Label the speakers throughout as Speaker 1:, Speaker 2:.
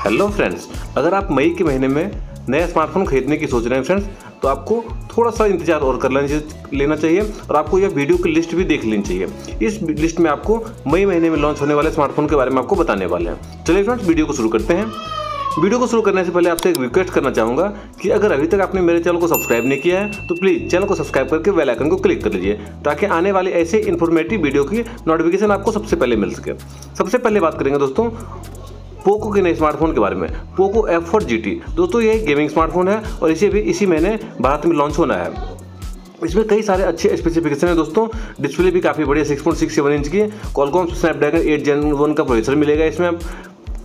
Speaker 1: Hello friends अगर आप मई के महीने में नया स्मार्टफ़ोन खरीदने की सोच रहे हैं फ्रेंड्स तो आपको थोड़ा सा इंतज़ार और कर लेना चाहिए और आपको यह वीडियो की लिस्ट भी देख लेनी चाहिए। इस लिस्ट में आपको मई महीने में लॉन्च होने वाले स्मार्टफ़ोन के बारे में आपको बताने वाले हैं। चलिए फ्रेंड्स वीडियो को शुरू करते हैं। वीडियो को शुरू करने से पहले आपसे एक रिक्वेस्ट करना चाहूँगा कि अगर अभी तक आपने मेरे चैनल को सब्सक्राइब नहीं किया है तो प्लीज़ चैनल को सब्सक्राइब करके बेल आइकन को क्लिक कर लीजिए, ताकि आने वाले ऐसे इन्फॉर्मेटिव वीडियो की नोटिफिकेशन आपको सबसे पहले मिल सके। सबसे पहले बात करेंगे दोस्तों पोको के नए स्मार्टफ़ोन के बारे में। पोको एफ़ फोर जी दोस्तों ये गेमिंग स्मार्टफ़ोन है और इसे भी इसी महीने भारत में लॉन्च होना है। इसमें कई सारे अच्छे स्पेसिफिकेशन है दोस्तों। डिस्प्ले भी काफ़ी बढ़िया six point six seven inch की। Qualcomm Snapdragon eight gen one का प्रोसेसर मिलेगा इसमें।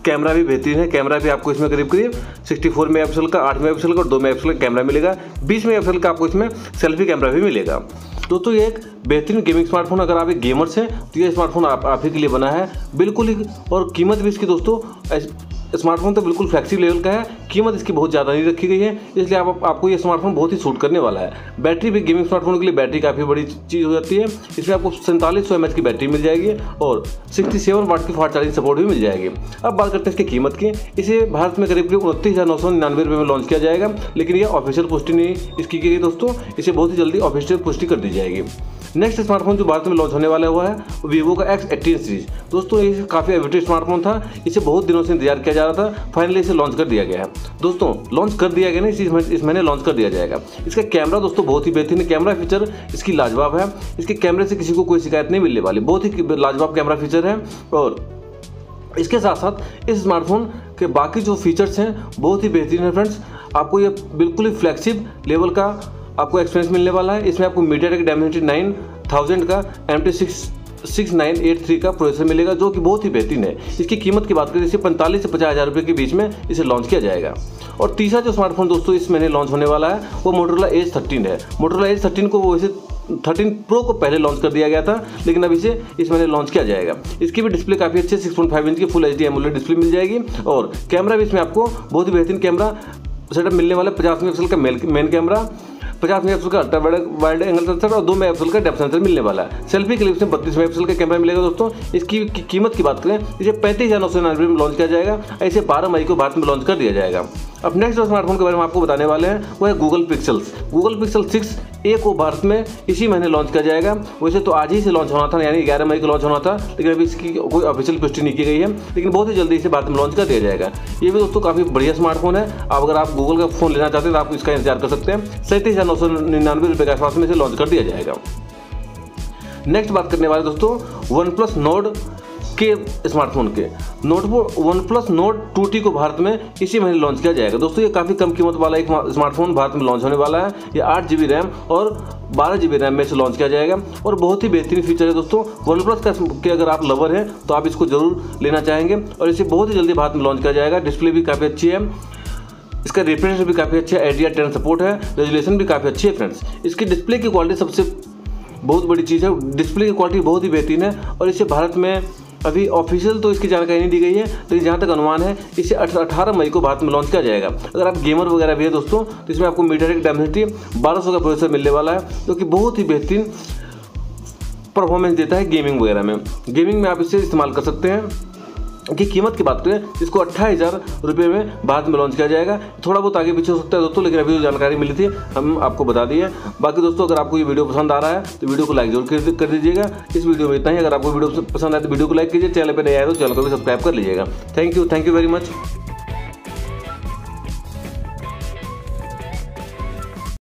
Speaker 1: कैमरा भी बेहतरीन है। कैमरा भी आपको इसमें करीब करीब 64 मेगापिक्सल का 8 मेगापिक्सल का और 2 मेगापिक्सल का कैमरा मिलेगा। 20 मेगापिक्सल का आपको इसमें सेल्फी कैमरा भी मिलेगा। दोस्तों ये एक बेहतरीन गेमिंग स्मार्टफ़ोन अगर आप एक गेमर्स हैं तो ये स्मार्टफ़ोन आप, आप ही के लिए बना है। बिल्कुल ही और कीमत भी इसकी दोस्तों स्मार्टफ़ोन तो बिल्कुल फ्लैक्सी लेवल का है कीमत इसकी बहुत ज़्यादा नहीं रखी गई है इसलिए आप, आपको ये स्मार्टफ़ोन बहुत ही सूट करने वाला है। बैटरी भी गेमिंग स्मार्टफ़ोन के लिए बैटरी काफ़ी बड़ी चीज़ हो जाती है इसमें आपको सैंतालीस सौ की बैटरी मिल जाएगी और सिक्सटी सेवन वाट की फास्ट चार्जिंग सपोर्ट भी मिल जाएगी। अब बात करते हैं इसकी कीमत की इसे भारत में करीब करीब उनतीस हज़ार नौ सौ निन्यानवे रुपये में लॉन्च किया जाएगा लेकिन यह ऑफिशियल पुष्टि नहीं इसकी की गई दोस्तों इसे बहुत ही जल्दी ऑफिशियल पुष्टि कर दी जाएगी। नेक्स्ट स्मार्टफ़ोन जो भारत में लॉन्च होने वाला हुआ है वीवो का एक्स एटीन सीरीज़ दोस्तों ये काफ़ी एविटेड स्मार्टफ़ोन था इसे बहुत दिनों से इंतज़ार किया जा रहा था फाइनली इसे लॉन्च कर दिया गया है। दोस्तों लॉन्च कर दिया गया ना इस महीने लॉन्च कर दिया जाएगा। इसका कैमरा दोस्तों बहुत ही बेहतरीन कैमरा फीचर इसकी लाजवाब है। इसके कैमरे से किसी को कोई शिकायत नहीं मिलने वाली। बहुत ही लाजवाब कैमरा फीचर है और इसके साथ साथ इस स्मार्टफ़ोन के बाकी जो फीचर्स हैं, बहुत ही बेहतरीन है फ्रेंड्स आपको ये बिल्कुल ही फ्लैक्सिब लेवल का आपको एक्सपीरियंस मिलने वाला है। इसमें आपको MediaTek Dimensity nine thousand का M T six six nine eight three का प्रोसेसर मिलेगा, जो कि बहुत ही बेहतरीन है। इसकी कीमत की बात करें, इसे पैंतालीस से पचास हज़ार रुपये के बीच में इसे लॉन्च किया जाएगा। और तीसरा जो स्मार्टफ़ोन दोस्तों इस महीने लॉन्च होने वाला है, वो मोटरोला एज थर्टीन है। मोटरोला एज थर्टीन को वैसे थर्टीन प्रो को पहले लॉन्च कर दिया गया था, लेकिन अब इसे इस महीने लॉन्च किया जाएगा। इसकी भी डिस्प्ले काफ़ी अच्छे सिक्स पॉइंट फाइव इंच की full H D AMOLED display मिल जाएगी। और कैमरा भी इसमें आपको बहुत ही बेहतरीन कैमरा सेटअप मिलने वाला पचास मेगापिक्सल का मेन कैमरा पचास मेगा का अल्ट्रा वाइड एंगल सेंसर और दो मेगा का डेप्थ सेंसर मिलने वाला है। सेल्फी के लिए इसमें बत्तीस मेगापिक्सल का कैमरा मिलेगा दोस्तों। इसकी की, कीमत की बात करें इसे पैंतीस हज़ार नौ सौ निन्यानवे में लॉन्च किया जाएगा इसे बारह मई को भारत में लॉन्च कर दिया जाएगा। अब नेक्स्ट जो स्मार्टफ़ोन के बारे में आपको बताने वाले हैं, वो है Google Pixels Google Pixel six A को भारत में इसी महीने लॉन्च किया जाएगा। वैसे तो आज ही से लॉन्च होना था, यानी ग्यारह मई को लॉन्च होना था, लेकिन अभी इसकी कोई ऑफिशियल पुष्टि नहीं की गई है। लेकिन बहुत ही जल्दी इसे भारत में लॉन्च कर दिया जाएगा। ये भी दोस्तों काफ़ी बढ़िया स्मार्टफ़ोन है। अब अगर आप गूगल का फ़ोन लेना चाहते हैं तो आप इसका इंतज़ार कर सकते हैं। सैंतीस हज़ार नौ सौ निन्यानवे रुपये के आसपास में इसे लॉन्च कर दिया जाएगा। नेक्स्ट बात करने वाले दोस्तों वन प्लस नोड के स्मार्टफ़ोन के। Notebook OnePlus Nord two T को भारत में इसी महीने लॉन्च किया जाएगा। दोस्तों, ये काफ़ी कम कीमत वाला एक स्मार्टफ़ोन भारत में लॉन्च होने वाला है। ये आठ जीबी रैम और बारह जीबी रैम में से लॉन्च किया जाएगा। और बहुत ही बेहतरीन फीचर है दोस्तों। वन प्लस का के अगर आप लवर हैं तो आप इसको ज़रूर लेना चाहेंगे। और इसे बहुत ही जल्दी भारत में लॉन्च किया जाएगा। डिस्प्ले भी काफ़ी अच्छी है। इसका रिफ्रेश भी काफ़ी अच्छा है। एडिया टेन सपोर्ट है। रेजुलेशन भी काफ़ी अच्छी है फ्रेंड्स इसकी डिस्प्ले की क्वालिटी सबसे बहुत बड़ी चीज़ है। डिस्प्ले की क्वालिटी बहुत ही बेहतरीन है। और इसे भारत में अभी ऑफिशियल तो इसकी जानकारी नहीं दी गई है, लेकिन जहाँ तक अनुमान है, इसे अठारह मई को भारत में लॉन्च किया जाएगा। अगर आप गेमर वगैरह भी है दोस्तों तो इसमें आपको मीटर एक डेमसिटी बारह का प्रोसेसर मिलने वाला है, जो कि बहुत ही बेहतरीन परफॉर्मेंस देता है गेमिंग वगैरह में। गेमिंग में आप इसे इस्तेमाल कर सकते हैं। की कीमत की बात करें, इसको अट्ठाईस हज़ार रुपये में भारत में लॉन्च किया जाएगा। थोड़ा बहुत आगे पीछे हो सकता है दोस्तों, लेकिन अभी जो जानकारी मिली थी, हम आपको बता दिए बाकी दोस्तों, अगर आपको ये वीडियो पसंद आ रहा है तो वीडियो को लाइक ज़रूर कर दीजिएगा। इस वीडियो में इतना ही, अगर आपको वीडियो पसंद आए तो वीडियो को लाइक कीजिए, चैनल पर नहीं आए तो चैनल को भी सब्सक्राइब कर लीजिएगा। Thank you thank you very much